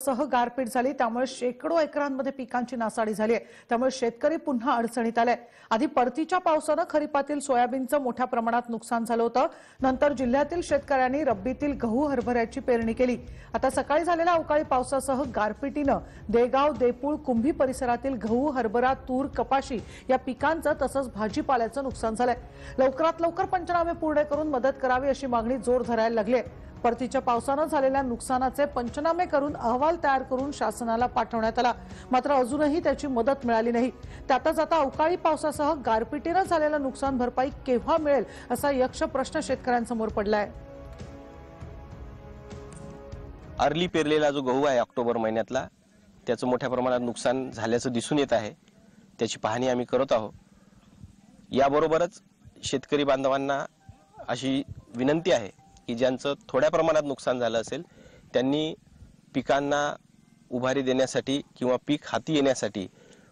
सह गारपीट झाली. त्यामुळे शेकडो एकरांमध्ये पिकांची नासाडी झाली आहे. त्यामुळे शेतकरी पुन्हा अडचणीत आले आधी परतीच्या पावसानं खरीपातील सोयाबीनचं मोठ्या प्रमाणात नुकसान झालं होतं. नंतर जिल्ह्यातील शेतकऱ्यांनी रब्बीतील गहू हरभऱ्याची पेरणी केली. आता सकाळी झालेल्या अवकाळी पावसासह गारपिटीनं देगाव देपूळ कुंभी परिसरातील गहू हरभरा तूर कपाशी या पिकांचं तसंच भाजीपाल्याचं नुकसान झालंय. लवकरात लवकर पंचनामे पूर्ण करून मदत करावी अशी मागणी जोर धरायला लागली आहे. परतीच्या पावसानं झालेल्या नुकसानाचे पंचनामे करून अहवाल तयार करून शासनाला पाठवण्यात आला. मात्र अजूनही त्याची मदत मिळाली नाही. त्यातच आता अवकाळी पावसासह गारपिटीनं झालेलं नुकसान भरपाई केव्हा मिळेल असा यक्ष प्रश्न शेतकऱ्यांसमोर पडलाय. अर्ली पेरलेला जो गहू आहे ऑक्टोबर महिन्यातला त्याचं मोठ्या प्रमाणात नुकसान झाल्याचं दिसून येत आहे. त्याची पाहणी आम्ही करत आहोत. याबरोबरच शेतकरी बांधवांना अशी विनंती आहे की ज्यांचं थोड्या प्रमाणात नुकसान झालं असेल त्यांनी पिकांना उभारी देण्यासाठी किंवा पीक हाती येण्यासाठी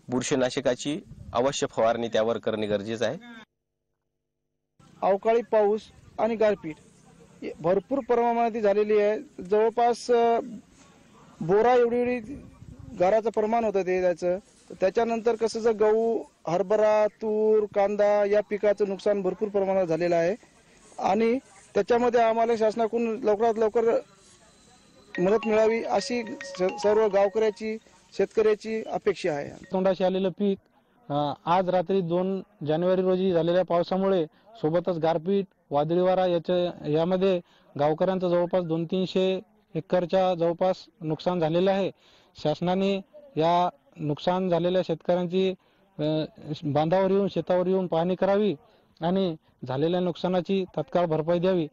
बुरशीनाशकाची अवश्य फवारणी त्यावर करणे गरजेचं आहे. अवकाळी पाऊस आणि गारपीट भरपूर प्रमाणात झालेली आहे. जवळपास बोरा एवढी एवढी गाराचं प्रमाण होतं ते त्याचं. त्याच्यानंतर कसं जर गहू हरभरा तूर कांदा या पिकाचं नुकसान भरपूर प्रमाणात झालेलं आहे. आणि त्याच्यामध्ये आम्हाला शासनाकडून लवकरात लवकर मदत मिळावी अशी स- सर्व गावकऱ्याची शेतकऱ्याची अपेक्षा आहे. तोंडाशी आलेलं पीक आज रात्री दोन जानेवारी रोजी झालेल्या पावसामुळे सोबतच गारपीट वादळी वारा याच्या यामध्ये गावकऱ्यांचं जवळपास दोन तीनशे एकरच्या जवळपास नुकसान झालेलं आहे. शासनाने या नुकसान झालेल्या शेतकऱ्यांची बांधावर येऊन शेतावर येऊन पाहणी करावी. आणि झालेल्या नुकसानाची तत्काळ भरपाई द्यावी